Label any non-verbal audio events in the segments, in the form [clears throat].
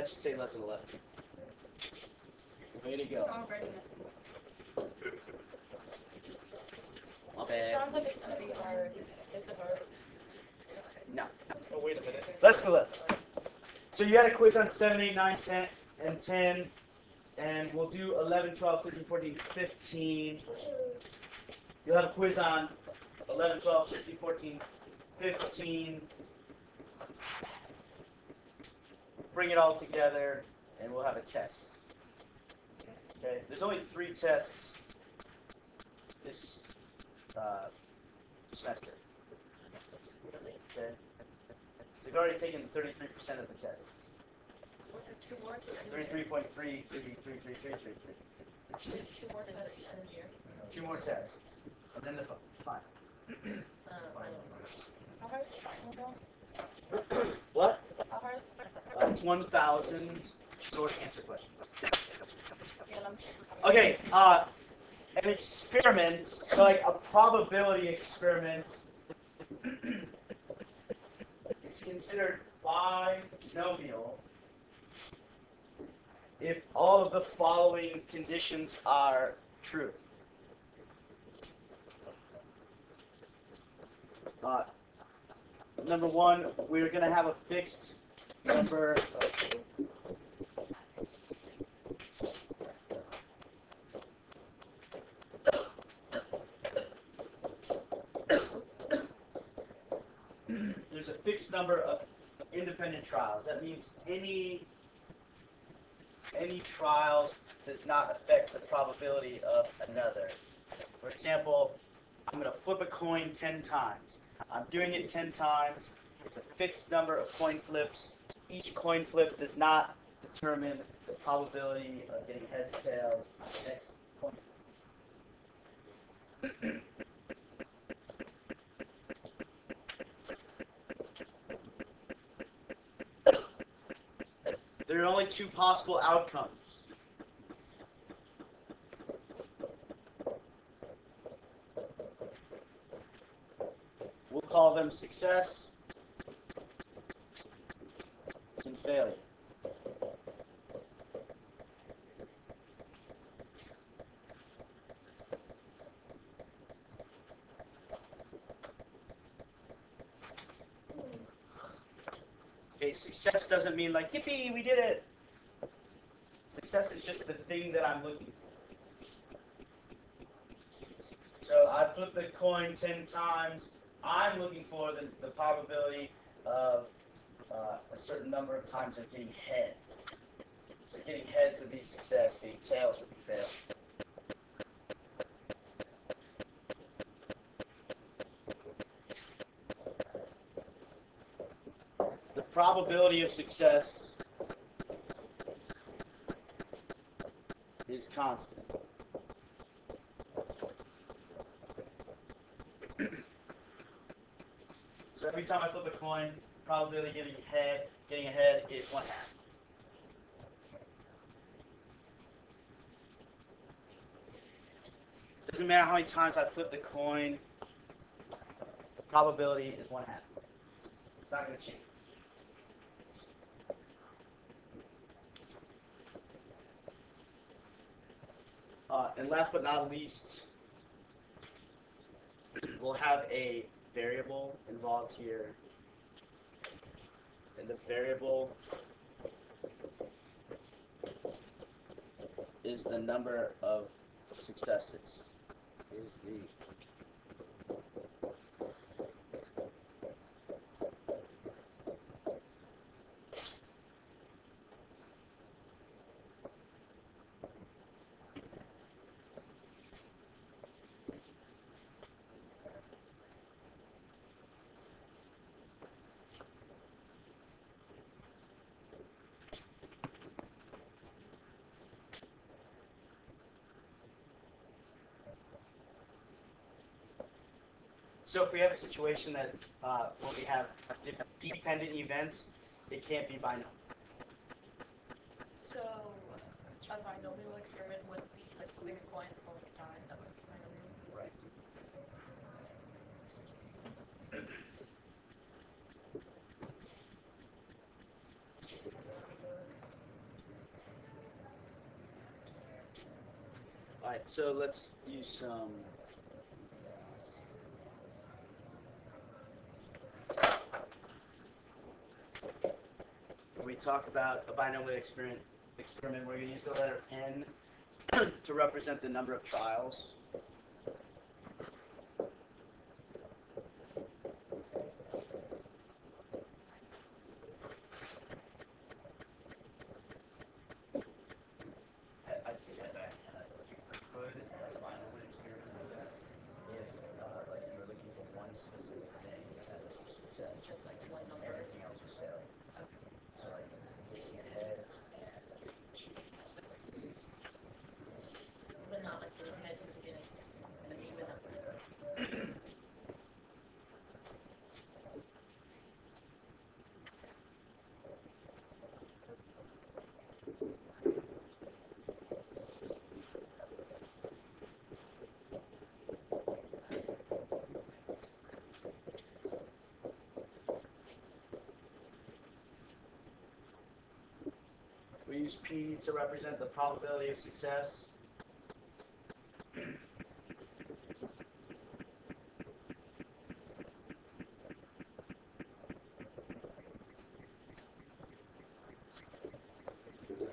That should say less than 11. Way to go. Already My It bad. sounds like it's gonna be hard. It's a hard. No. Oh, wait a minute. Let's go. So you had a quiz on 7, 8, 9, 10, and 10. And we'll do 11, 12, 13, 14, 15. You'll have a quiz on 11, 12, 13, 14, 15. Bring it all together, and we'll have a test. Okay? There's only three tests this uh, semester. Okay? So you've already taken 33% of the tests. Two more. 33.3, 33, 33, 33. Two more year. Two more tests. And then the fi- final. Um? What? Uh, 1,000 short answer questions. Okay, uh, an experiment, so like a probability experiment, [clears throat] is considered binomial if all of the following conditions are true. Uh, number one, we're going to have a fixed number there's a fixed number of independent trials. That means any any trial does not affect the probability of another. For example, I'm going to flip a coin 10 times. I'm doing it 10 times. It's a fixed number of coin flips. Each coin flip does not determine the probability of getting heads or tails on the next coin There are only two possible outcomes. We'll call them success and failure. Okay, success doesn't mean like, yippee, we did it. Success is just the thing that I'm looking for. So I flip the coin 10 times. I'm looking for the, the probability of uh, a certain number of times of getting heads. So getting heads would be success, getting tails would be fail. The probability of success is constant. So every time I flip a coin, probability of getting head, getting ahead is one half. Doesn't matter how many times I flip the coin, the probability is one half. It's not going to change. Uh, and last but not least, we'll have a variable involved here. The variable is the number of successes. The So if we have a situation that uh, where we have dependent events, it can't be binomial. So a binomial experiment would be like flipping a coin all the time. That would be binomial. Right. All right, so let's use some. Um talk about a binomial experiment, experiment we're going to use the letter n [clears throat] to represent the number of trials. I, I take that back. Uh, You could, as a binomial experiment, do that if, uh, like, you were looking for one specific thing that had a success, just like One number. everything else was failure. So like, looking at heads and But not like getting heads at the beginning, and then even up. We use P to represent the probability of success.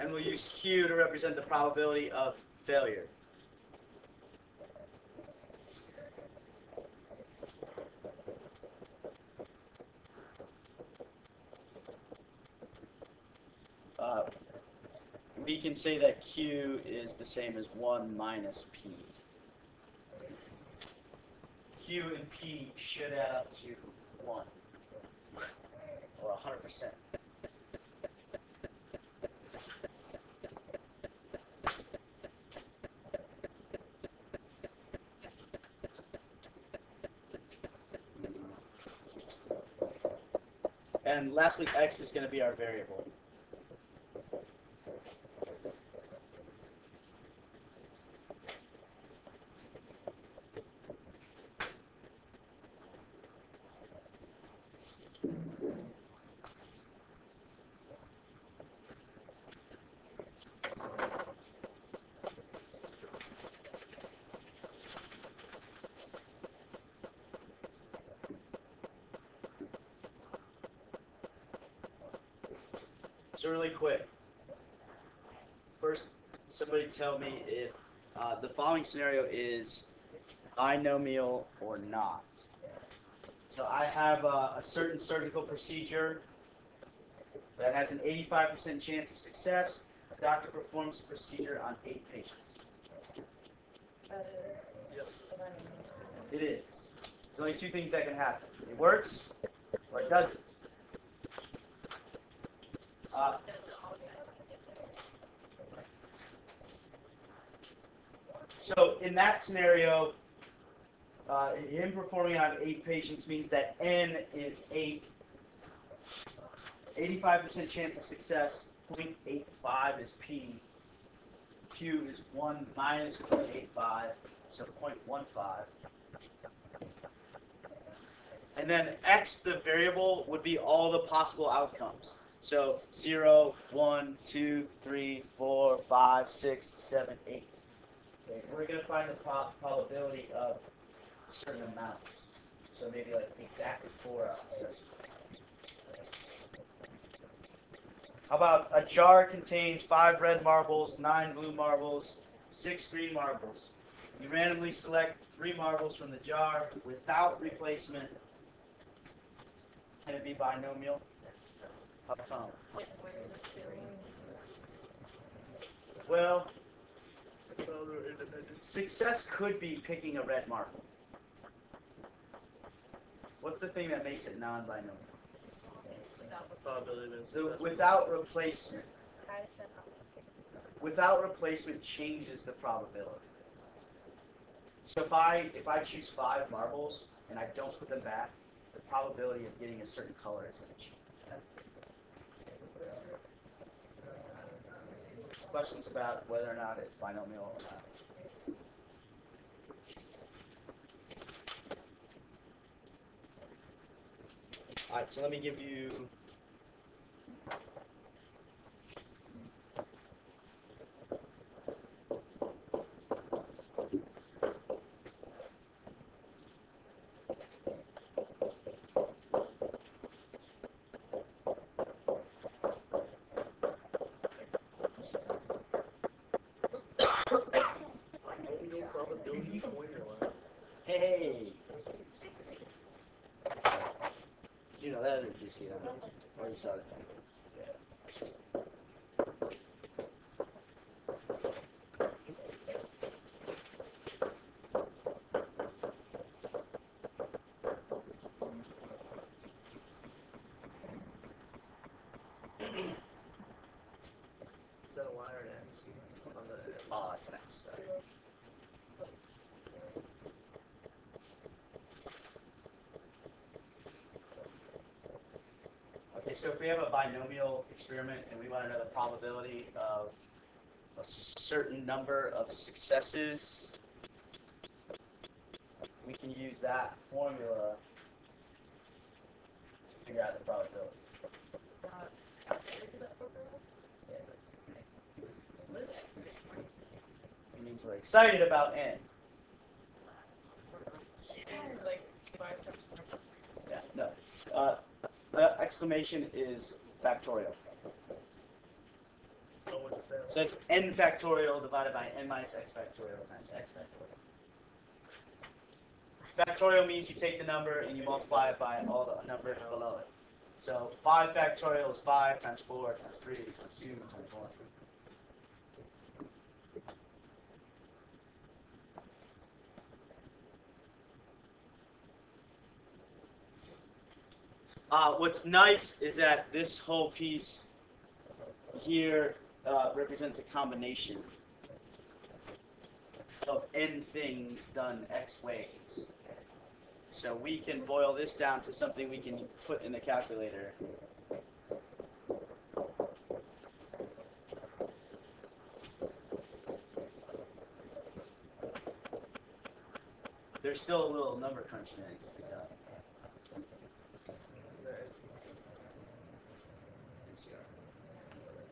And we'll use Q to represent the probability of failure. Uh, we can say that Q is the same as 1 minus P. Q and P should add up to 1. Or 100%. And lastly, X is going to be our variable. So really quick. First, somebody tell me if uh, the following scenario is binomial or not. So I have uh, a certain surgical procedure that has an 85% chance of success. A doctor performs the procedure on eight patients. That is. Yep. It is. There's only two things that can happen. It works or it doesn't. So in that scenario, uh, him performing on eight patients means that n is eight. 85% chance of success. 0.85 is p. Q is 1 minus 0.85, so 0.15. And then x, the variable, would be all the possible outcomes. So 0, 1, 2, 3, 4, 5, 6, 7, 8. Okay, we're going to find the prob- probability of certain amounts. So maybe like exactly four successes. How about a jar contains five red marbles, nine blue marbles, six green marbles. You randomly select three marbles from the jar without replacement. Can it be binomial? How come? Wait, where is it theory? Well, success could be picking a red marble. What's the thing that makes it non-binomial? Without the Probability of So success. without replacement. Without replacement changes the probability. So if I if I choose five marbles and I don't put them back, the probability of getting a certain color is going to change. Questions about whether or not it's binomial or not? All right, so let me give you Hey! Did you know that or did you see that? I'm saw that. Okay, so if we have a binomial experiment and we want to know the probability of a certain number of successes, we can use that formula to figure out the probability. Uh, calculator, is that program? Yeah, that's- What is exclamation point? It means we're excited about n. It's like five times. Yeah, no. Uh, the exclamation is factorial. Oh, what's it there? So it's n factorial divided by n minus x factorial times x factorial. Factorial means you take the number and you multiply it by all the numbers below it. So 5 factorial is 5 times 4 times 3 times 2 times 1. Uh, what's nice is that this whole piece here uh, represents a combination of n things done x ways. So we can boil this down to something we can put in the calculator. There's still a little number crunch that needs to be done. There, it's- NCR.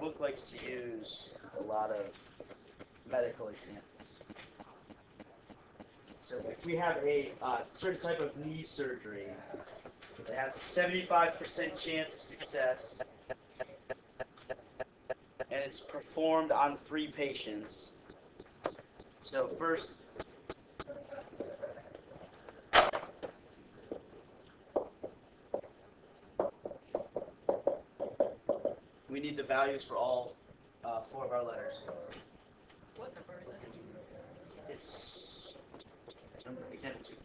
book likes to use a lot of medical examples. So, if we have a uh, certain type of knee surgery that has a 75% chance of success, and it's performed on three patients. So, first, we need the values for all uh, four of our letters. What number is it? It's number example two.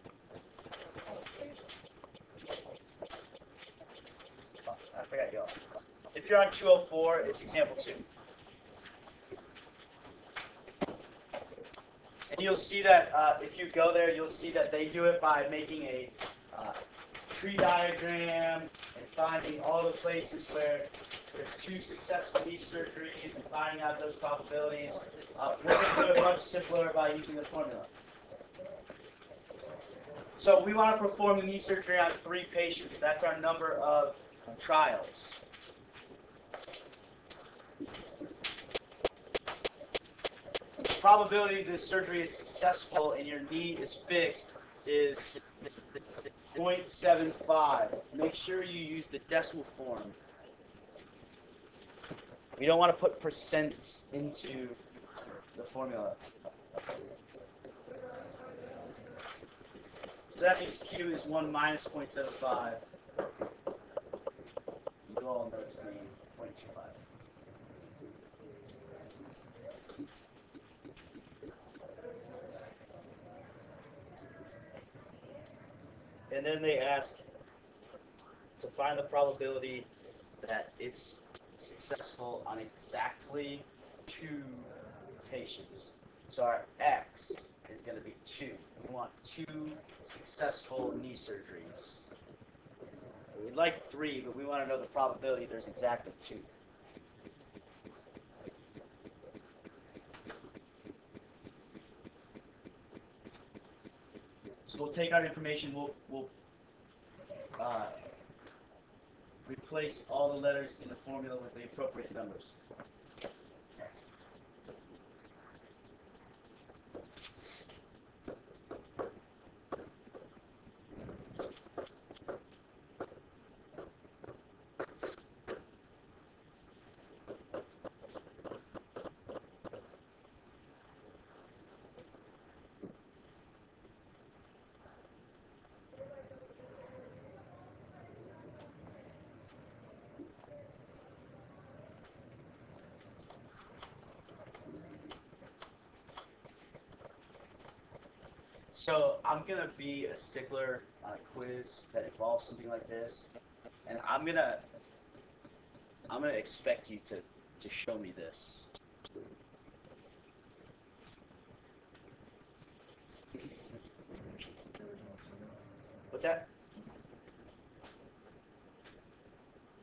Oh, I forgot y'all. If you're on 204, it's example two. And you'll see that uh, if you go there, you'll see that they do it by making a uh, tree diagram and finding all the places where there's two successful knee surgeries and finding out those probabilities. Uh, we're going to do it much simpler by using the formula. So we want to perform the knee surgery on three patients. That's our number of trials. The probability this surgery is successful and your knee is fixed is 0.75. Make sure you use the decimal form. We don't want to put percents into the formula. So that means Q is 1 minus 0.75. You all know to be 0.25. And then they ask to find the probability that it's successful on exactly two patients. So our X is going to be two. We want two successful knee surgeries. We'd like three, but we want to know the probability there's exactly two. So we'll take our information, we'll, we'll uh, replace all the letters in the formula with the appropriate numbers. So I'm gonna be a stickler on a quiz that involves something like this, and I'm gonna I'm gonna expect you to to show me this. What's that?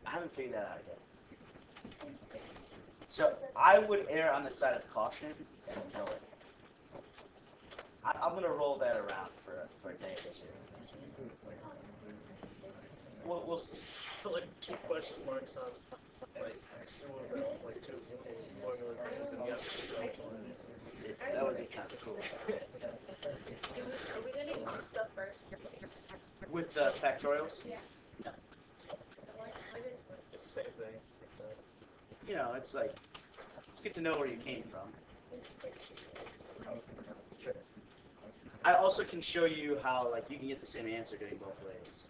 I haven't figured that out yet. So I would err on the side of caution and know it. I, I'm gonna roll that around for for a day or two. We'll, we'll see. Put [laughs] like two question marks on, like, two of them, like two formula things and the other. That would be kind of cool. Are we gonna use the first? With the factorials, It's the same thing. you know, it's like it's good to know where you came from. I also can show you how like you can get the same answer doing both ways.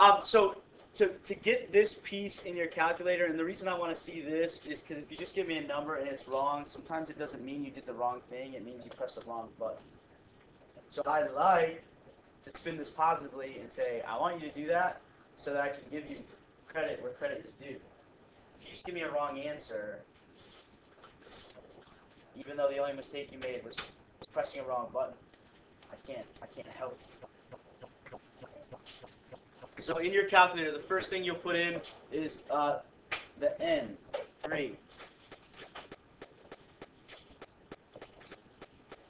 Um, so to, to get this piece in your calculator, and the reason I want to see this is because if you just give me a number and it's wrong, sometimes it doesn't mean you did the wrong thing. It means you pressed the wrong button. So I like to spin this positively and say, I want you to do that so that I can give you credit where credit is due. If you just give me a wrong answer, even though the only mistake you made was pressing the wrong button, I can't I can't help. So in your calculator, the first thing you'll put in is uh, the N, three.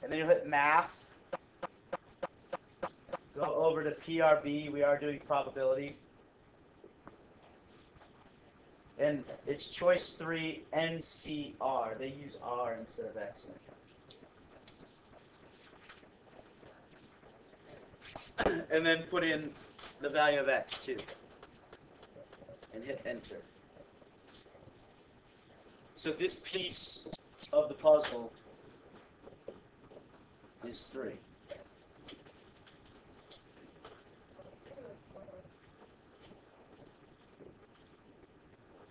And then you'll hit math. Go over to PRB, we are doing probability. And it's choice three, NCR. They use R instead of X. in it. [coughs] and then put in the value of X too. And hit enter. So this piece of the puzzle is three.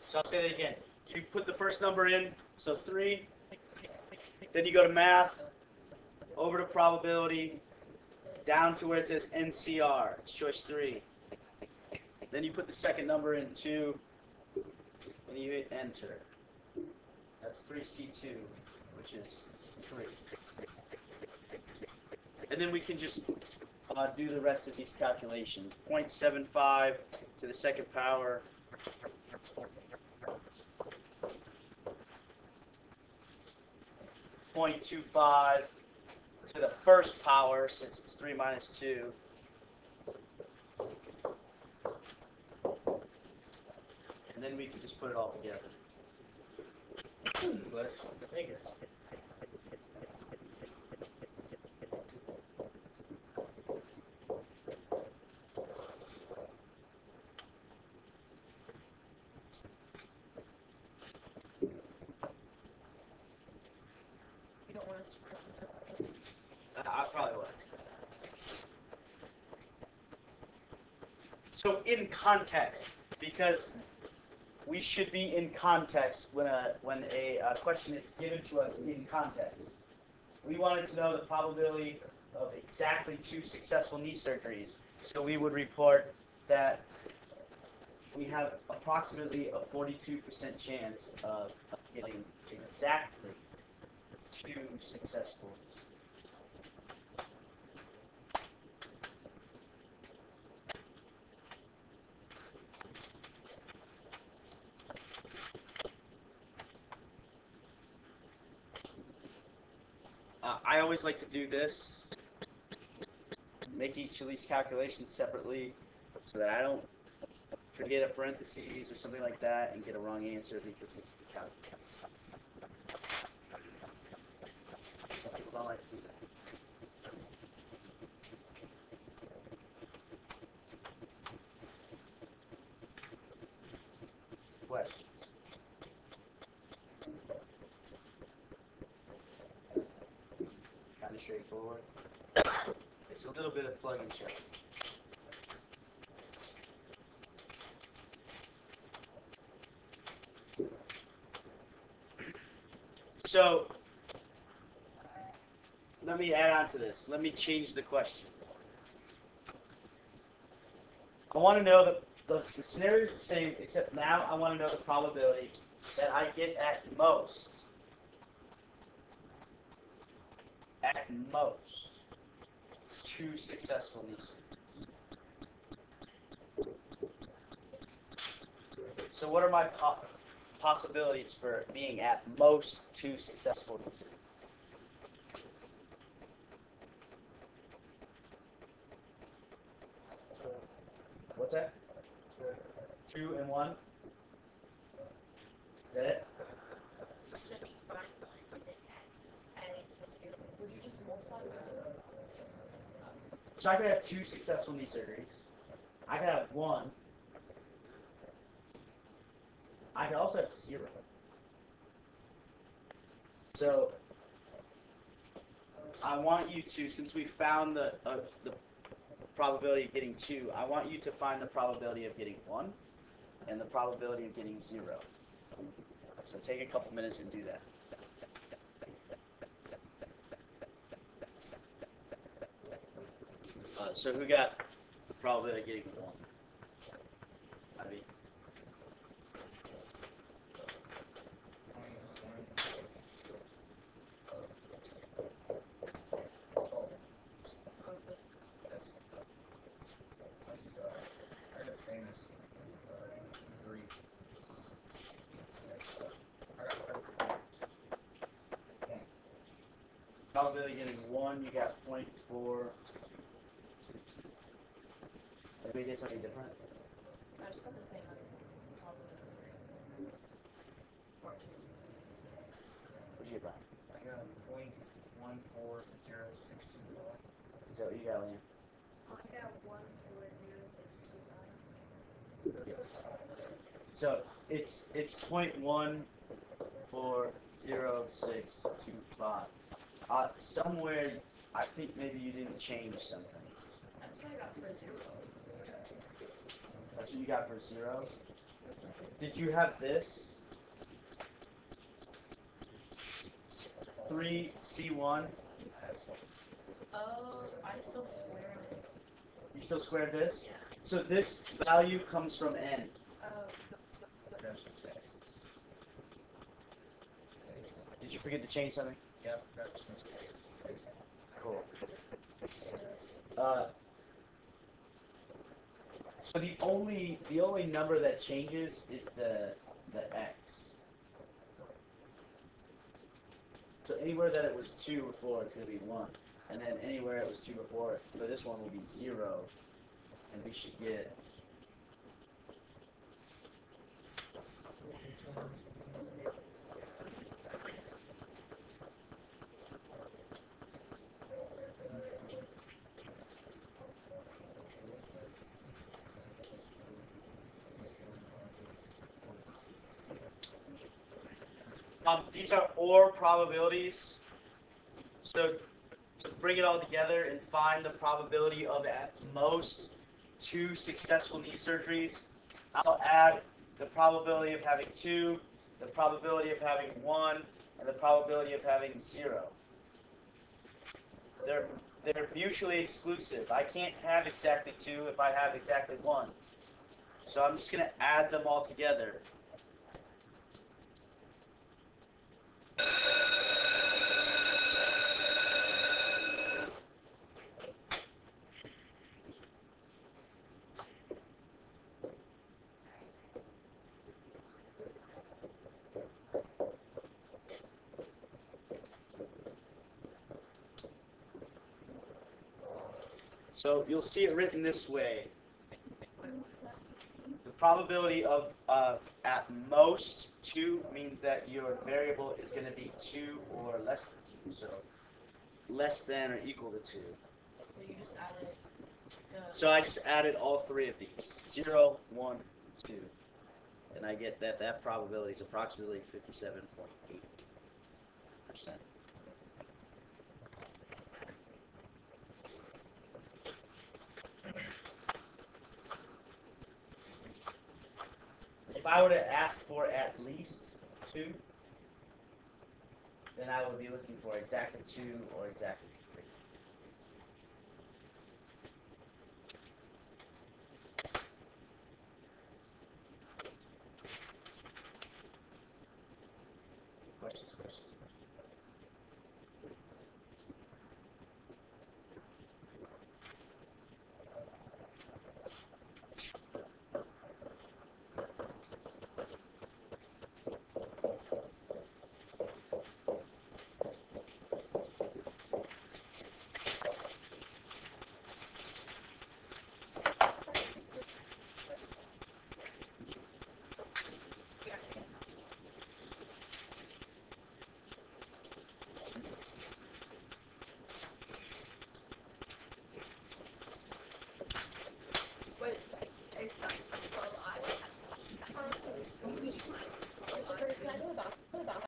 So I'll say that again. You put the first number in, so three. Then you go to math, over to probability, down to where it says NCR, it's choice three. Then you put the second number in two, and you hit enter. That's 3C2, which is three. And then we can just uh, do the rest of these calculations. 0.75 to the second power. Point two five to the first power, since it's three minus two. And then we can just put it all together. Bless. Thank you. You don't want us to. I, I probably was. So in context, because we should be in context when a when a, uh question is given to us in context. We wanted to know the probability of exactly two successful knee surgeries. So we would report that we have approximately a 42% chance of getting exactly two successful Uh, I always like to do this, make each of these calculations separately, so that I don't forget a parentheses or something like that and get a wrong answer because of the calc. Some people don't like to do that. Questions? Kind of straightforward. It's a little bit of plug and check. So, let me add on to this. Let me change the question. I want to know that the, the scenario is the same, except now I want to know the probability that I get at most, at most, two successful nieces. So what are my po- possibilities for being at most two successful nieces? What's that? Two and one? Is that it? Should be fine with it adding to the scale. Would you just multiply it? So I could have two successful knee surgeries. I could have one. I could also have zero. So I want you to, since we found the uh, the probability of getting two, I want you to find the probability of getting one and the probability of getting zero. So take a couple minutes and do that. Uh, so who got the probability of getting one? I mean, probability of getting one, you got four. We did something different? I just got the same as What'd you get, Brian? I got point one four zero six two five. Is that what you got, Liam? I got one four zero six two five. So it's it's point one four zero six two five. Uh, somewhere I think maybe you didn't change something. That's what I got for zero. That's what you got for zero. Did you have this? Three C one. Oh, I still swear it. You still squared this? Yeah. So this value comes from n. Oh, Did you forget to change something? Yep. Cool. Uh, so the only the only number that changes is the the x. So anywhere that it was two before, it's gonna be one, and then anywhere it was two before, for this one will be zero, and we should get. Um, these are OR probabilities. So to bring it all together and find the probability of at most two successful knee surgeries, I'll add the probability of having two, the probability of having one, and the probability of having zero. They're they're mutually exclusive. I can't have exactly two if I have exactly one. So I'm just going to add them all together. So you'll see it written this way. Probability of uh, at most two means that your variable is going to be two or less than two. So less than or equal to two. So you just added. So I just added all three of these. Zero, one, two. And I get that that probability is approximately 57.8%. If I were to ask for at least two, then I would be looking for exactly two or exactly